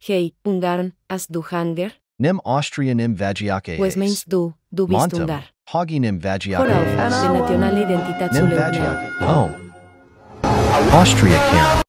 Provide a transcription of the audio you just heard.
Hej, ungarn, as du hanger? Nim Austrian im vagiake Was means du, du bist Montem, ungar. Hagi nim vagiake Hora de nationale identity Nim vagiake. Oh. Austria care.